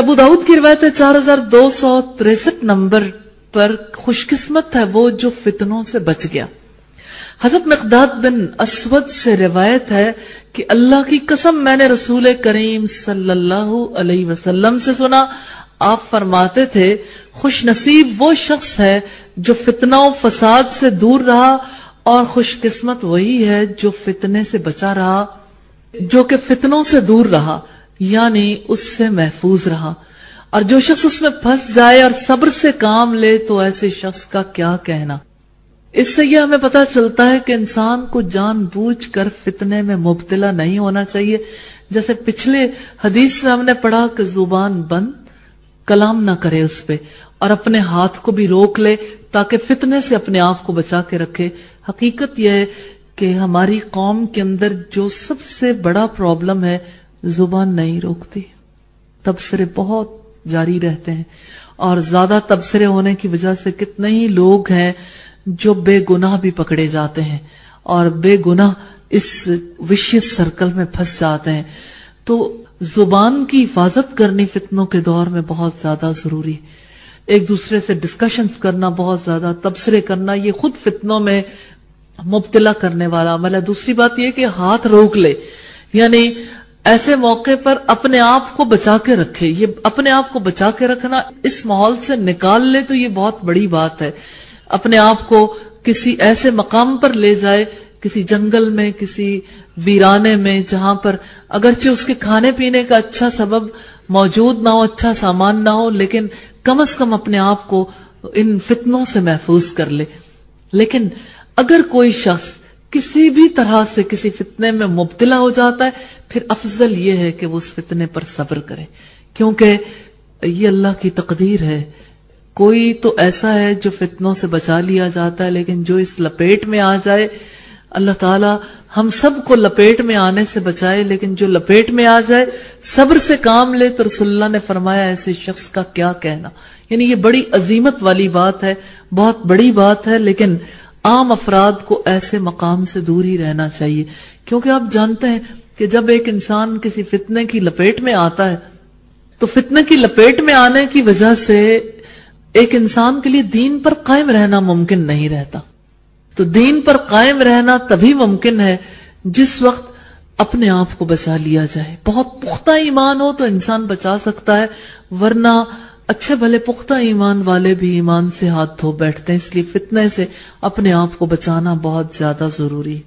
अबू दाऊद की रिवायत है, चार हज़ार दो सौ तिरसठ नंबर पर खुशकिस्मत है वो जो फितनों से बच गया। हज़रत मकदाद बिन असवद से रिवायत है कि अल्लाह की कसम मैंने रसूल करीम सल्लल्लाहु अलैहि वसल्लम से सुना। आप फरमाते थे खुश नसीब वो शख्स है जो फितना फसाद से दूर रहा और खुशकिस्मत वही है जो फितने से बचा रहा, जो कि फितनों से दूर रहा। यानी उससे महफूज रहा। और जो शख्स उसमें फंस जाए और सब्र से काम ले तो ऐसे शख्स का क्या कहना? इससे यह हमें पता चलता है कि इंसान को जानबूझकर फितने में मुबतला नहीं होना चाहिए। जैसे पिछले हदीस में हमने पढ़ा कि ज़ुबान बंद, कलाम ना करे उस पर और अपने हाथ को भी रोक ले, ताकि फितने से अपने आप को बचा के रखे। हकीकत यह है कि हमारी कौम के अंदर जो सबसे बड़ा प्रॉब्लम है ज़ुबान नहीं रोकती। तबसरे बहुत जारी रहते हैं और ज़्यादा तबसरे होने की वजह से कितने ही लोग हैं जो बेगुनाह भी पकड़े जाते हैं और बेगुनाह इस विशेष सर्कल में फंस जाते हैं। तो ज़ुबान की हिफाजत करनी फितनों के दौर में बहुत ज़्यादा ज़रूरी है। एक दूसरे से डिस्कशंस करना बहुत ज़्यादा, तबसरे करना, ये खुद फितनों में मुबतला करने वाला मतलब दूसरी बात यह कि हाथ रोक ले। यानी ऐसे मौके पर अपने आप को बचा के रखे। ये अपने आप को बचा के रखना, इस माहौल से निकाल ले तो ये बहुत बड़ी बात है। अपने आप को किसी ऐसे मकाम पर ले जाए, किसी जंगल में, किसी वीराने में, जहाँ पर अगरचे उसके खाने पीने का अच्छा सबब मौजूद ना हो अच्छा सामान ना हो, लेकिन कम अज कम अपने आप को इन फितनों से महफूज कर ले। लेकिन अगर कोई शख्स किसी भी तरह से किसी फितने में मुबतला हो जाता है, फिर अफजल यह है कि वो उस फितने पर सब्र करे। क्योंकि ये अल्लाह की तकदीर है। कोई तो ऐसा है जो फितनों से बचा लिया जाता है, लेकिन जो इस लपेट में आ जाए, अल्लाह ताला हम सबको लपेट में आने से बचाए, लेकिन जो लपेट में आ जाए, सब्र से काम ले तो रसुल्ला ने फरमाया ऐसे शख्स का क्या कहना। यानी ये बड़ी अजीमत वाली बात है, बहुत बड़ी बात है, लेकिन आम अफराद को ऐसे मकाम से दूर ही रहना चाहिए। क्योंकि आप जानते हैं कि जब एक इंसान किसी फितने की लपेट में आता है तो फितने की लपेट में आने की वजह से एक इंसान के लिए दीन पर कायम रहना मुमकिन नहीं रहता। तो दीन पर कायम रहना तभी मुमकिन है जिस वक्त अपने आप को बचा लिया जाए। बहुत पुख्ता ईमान हो तो इंसान बचा सकता है, वरना अच्छे, भले पुख्ता ईमान वाले भी ईमान से हाथ धो बैठते हैं, इसलिए फितने से अपने आप को बचाना बहुत ज़्यादा ज़रूरी है।